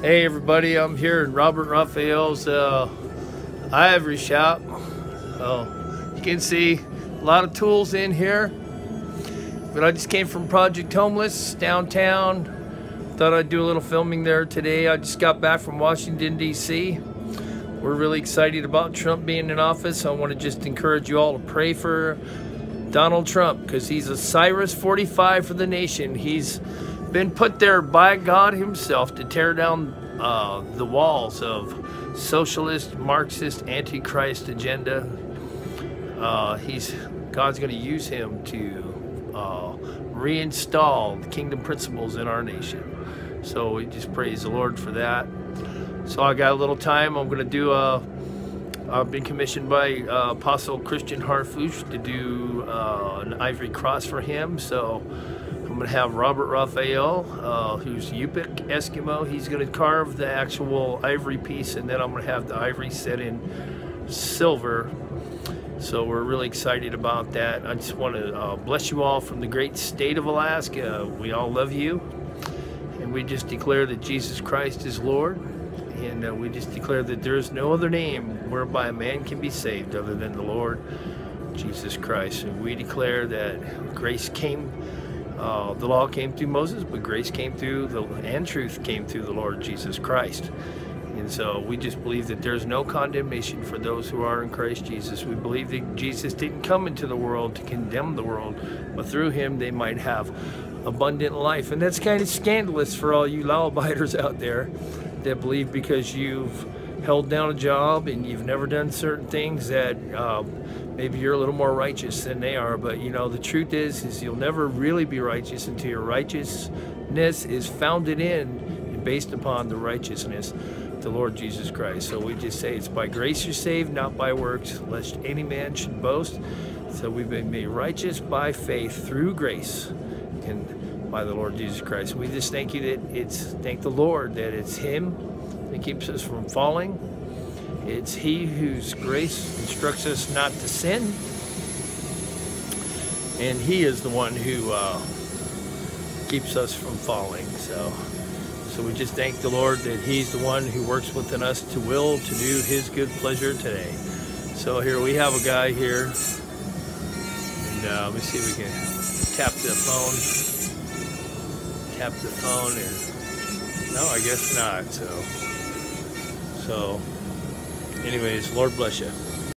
Hey everybody, I'm here in Robert Raphael's uh, ivory shop. Oh, you can see a lot of tools in here. But I just came from Project Homeless downtown. Thought I'd do a little filming there today. I just got back from Washington, D.C. We're really excited about Trump being in office. I want to just encourage you all to pray for Donald Trump because he's a Cyrus 45 for the nation. He's been put there by God Himself to tear down uh, the walls of socialist, Marxist, antichrist agenda. Uh, he's God's going to use him to uh, reinstall the kingdom principles in our nation. So we just praise the Lord for that. So I got a little time. I'm going to do a. I've been commissioned by uh, Apostle Christian Harfouche to do uh, an ivory cross for him. So I'm going to have Robert Raphael, uh, who's Yupik Eskimo. He's going to carve the actual ivory piece, and then I'm going to have the ivory set in silver. So we're really excited about that. I just want to uh, bless you all from the great state of Alaska. We all love you, and we just declare that Jesus Christ is Lord, and uh, we just declare that there is no other name whereby a man can be saved other than the Lord Jesus Christ. And we declare that grace came uh, the law came through Moses, but grace came through the and truth came through the Lord Jesus Christ. And so we just believe that there's no condemnation for those who are in Christ Jesus. We believe that Jesus didn't come into the world to condemn the world, but through him they might have abundant life. And that's kind of scandalous for all you law abiders out there that believe because you've held down a job and you've never done certain things that um, maybe you're a little more righteous than they are but you know the truth is is you'll never really be righteous until your righteousness is founded in and based upon the righteousness of the Lord Jesus Christ. So we just say it's by grace you're saved not by works lest any man should boast. So we've been made righteous by faith through grace and by the Lord Jesus Christ. We just thank you that it's thank the Lord that it's him that keeps us from falling it's He whose grace instructs us not to sin. And He is the one who uh, keeps us from falling. So, so we just thank the Lord that He's the one who works within us to will to do His good pleasure today. So here we have a guy here. And uh, let me see if we can tap the phone. Tap the phone and no, I guess not. So, so anyways, Lord bless you.